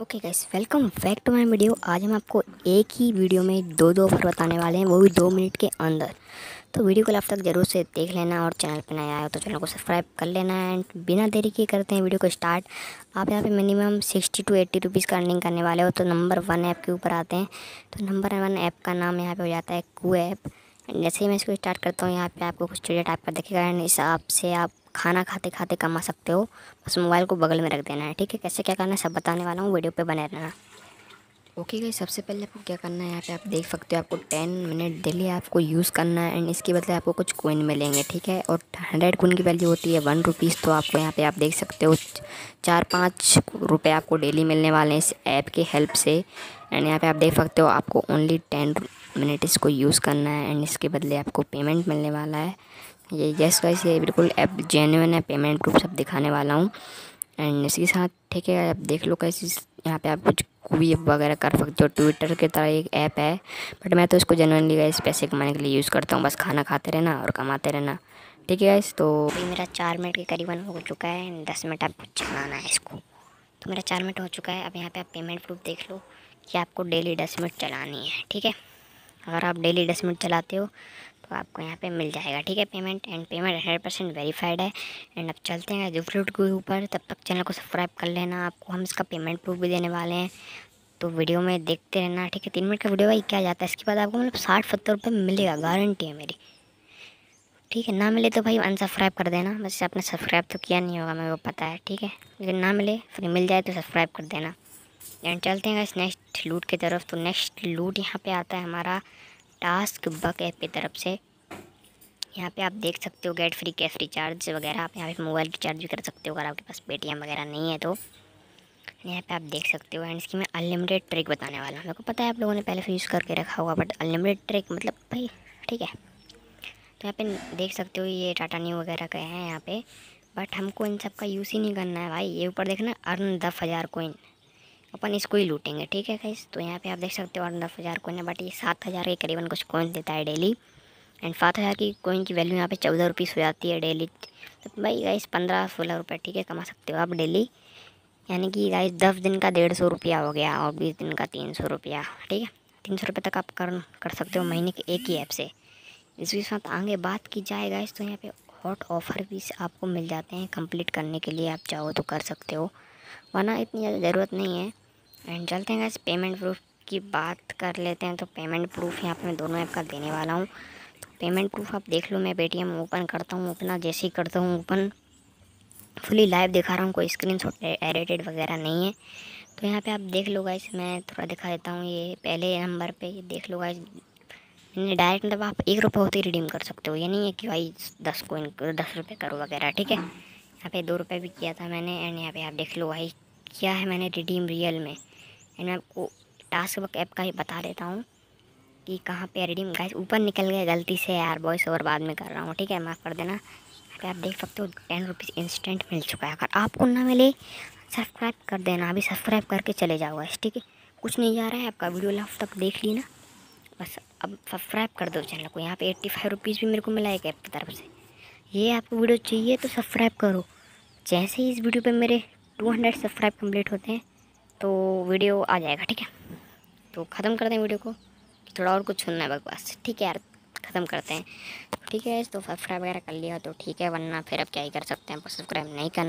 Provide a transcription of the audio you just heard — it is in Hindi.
Okay guys welcome back to my video आज हम आपको एक ही वीडियो में दो दो ऑफ़र बताने वाले हैं, वो भी दो मिनट के अंदर। तो वीडियो को लास्ट तक ज़रूर से देख लेना और चैनल पर नया आया तो चैनल को सब्सक्राइब कर लेना एंड बिना देरी के करते हैं वीडियो को स्टार्ट आप यहाँ पे minimum sixty to eighty rupees का अर्निंग करने वाले हो तो नंबर वन ऐप के ऊपर आते हैं। तो नंबर वन ऐप का नाम यहाँ पर हो जाता है कू ऐप जैसे ही मैं इसको स्टार्ट करता हूँ, यहाँ पे आपको कुछ चीज़ें टाइप कर देखेगा। एंड इस हिसाब से आप खाना खाते खाते कमा सकते हो। बस मोबाइल को बगल में रख देना है, ठीक है? कैसे क्या करना है सब बताने वाला हूँ, वीडियो पे बने रहना। ओके गई सबसे पहले आपको क्या करना है, यहाँ पे आप देख सकते हो आपको टेन मिनट डेली आपको यूज़ करना है, एंड इसके बदले आपको कुछ कोइन मिलेंगे, ठीक है? और हंड्रेड कोइन की वैल्यू होती है वन रुपीज़ तो आपको यहाँ पे आप देख सकते हो चार पाँच रुपये आपको डेली मिलने वाले हैं इस ऐप के हेल्प से, एंड यहाँ पे आप देख सकते हो आपको ओनली टेन मिनट इसको यूज़ करना है एंड इसके बदले आपको पेमेंट मिलने वाला है। ये यस गाइस, ये बिल्कुल ऐप जेन्युइन है पेमेंट प्रूफ सब दिखाने वाला हूँ। एंड इसके साथ, ठीक है, आप देख लो कैसे यहाँ पे आप कुछ भी वगैरह कर सकते हो। ट्विटर की तरह एक ऐप है बट मैं तो इसको जेनुअनली गाइस पैसे कमाने के लिए यूज़ करता हूँ। बस खाना खाते रहना और कमाते रहना। ठीक है गाइस तो अभी मेरा चार मिनट के करीबन हो चुका है, एंड दस मिनट आपको चलाना है इसको। तो मेरा चार मिनट हो चुका है, अब यहाँ पे आप पेमेंट प्रूफ देख लो कि आपको डेली दस मिनट चलानी है। ठीक है? अगर आप डेली दस मिनट चलाते हो तो आपको यहाँ पे मिल जाएगा, ठीक है? Payment and payment hundred percent verified है। एंड अब चलते हैं जो फ्लूट के ऊपर। तब तक चैनल को सब्सक्राइब कर लेना। आपको हम इसका पेमेंट प्रूफ भी देने वाले हैं। तो वीडियो में देखते रहना, ठीक है? तीन मिनट का वीडियो भाई, क्या जाता है? इसके बाद आपको मतलब साठ सत्तर रुपये मिलेगा गारंटी है मेरी। ठीक है? ना मिले तो भाई अनसब्सक्राइब कर देना। बस आपने सब्सक्राइब तो किया नहीं होगा, मेरे को पता है, ठीक है? लेकिन ना मिले, फिर मिल जाए तो सब्सक्राइब कर देना। एंड चलते हैं नेक्स्ट लूट की तरफ़। तो नेक्स्ट लूट यहाँ पे आता है हमारा टास्क बक ऐप की तरफ़ से। यहाँ पे आप देख सकते हो गेट फ्री कैश रिचार्ज वगैरह। आप यहाँ पे मोबाइल रिचार्ज भी कर सकते हो अगर आपके पास पेटीएम वगैरह नहीं है तो। यहाँ पे आप देख सकते हो एंड इसकी मैं अनलिमिटेड ट्रिक बताने वाला हूँ। मेरे को पता है आप लोगों ने पहले से यूज़ करके रखा होगा बट अनलिमिटेड ट्रिक मतलब भाई, ठीक है। तो यहाँ पे देख सकते हो ये टाटा न्यू वगैरह का हैं यहाँ पे। बट हमको इन सब का यूज़ ही नहीं करना है भाई। ये ऊपर देखना अर्न दस हज़ार कोइन अपन इसको ही लूटेंगे, ठीक है गाइस तो यहाँ पे आप देख सकते हो और दस हज़ार कोइन है बट ये सात हज़ार के करीबन कुछ कोइन देता है डेली एंड सात हज़ार की कोइन की वैल्यू यहाँ पे चौदह रुपीज़ हो जाती है डेली तो भाई गाइस पंद्रह सोलह रुपये ठीक है? कमा सकते हो आप डेली यानी कि गाइस दस दिन का डेढ़ सौ रुपया हो गया और बीस दिन का तीन सौ रुपया, ठीक है? तीन सौ रुपये तक आप कर कर सकते हो महीने के एक ही ऐप से। इसके साथ आगे बात की जाए गाइस तो यहाँ पे हॉट ऑफ़र भी आपको मिल जाते हैं कंप्लीट करने के लिए, आप चाहो तो कर सकते हो। वरना इतनी ज़्यादा ज़रूरत नहीं है। एंड चलते हैं गाइस पेमेंट प्रूफ की बात कर लेते हैं। तो पेमेंट प्रूफ यहाँ पे मैं दोनों ऐप का देने वाला हूँ। तो पेमेंट प्रूफ आप देख लो, मैं पेटीएम ओपन करता हूँ, अपना जैसे ही करता हूँ ओपन फुली लाइव दिखा रहा हूँ, कोई स्क्रीन शॉट एडिटेड वगैरह नहीं है। तो यहाँ पे आप देख लो गाइस मैं थोड़ा दिखा देता हूँ, ये पहले नंबर पे ये देख लो गाइस नहीं डायरेक्ट मतलब आप एक रुपये होते ही रिडीम कर सकते हो, ये नहीं है कि भाई दस कोइन दस रुपये करो वगैरह, ठीक है? यहाँ पे दो रुपये भी किया था मैंने एंड यहाँ पे आप देख लो भाई, क्या है मैंने रिडीम रियल में। एंड मैं आपको टास्क वर्क ऐप का ही बता देता हूँ कि कहाँ पे रिडीम गाइस ऊपर निकल गया गलती से यार वॉइस ओवर बाद में कर रहा हूँ, ठीक है? माफ़ कर देना। यहाँ पे आप देख सकते हो टेन रुपीज़ इंस्टेंट मिल चुका है। अगर आपको ना मिले सब्सक्राइब कर देना। अभी सब्सक्राइब करके चले जाओ गाइस ठीक है? कुछ नहीं जा रहा है, आपका वीडियो लास्ट तक देख ली ना। बस अब सब्सक्राइब कर दो चैनल को। यहाँ पे एट्टी फाइव रुपीज़ भी मेरे को मिला है ऐप की तरफ़ से। ये आपको वीडियो चाहिए तो सब्सक्राइब करो। जैसे ही इस वीडियो पे मेरे टू हंड्रेड सब्सक्राइब कंप्लीट होते हैं तो वीडियो आ जाएगा, ठीक है? तो ख़त्म करते हैं वीडियो को। थोड़ा और कुछ सुनना है बकवास, ठीक है यार? ख़त्म करते हैं। ठीक है तो सब्सक्राइब वगैरह कर लिया तो ठीक है, वरना फिर अब क्या ही कर सकते हैं? सब्सक्राइब नहीं करना।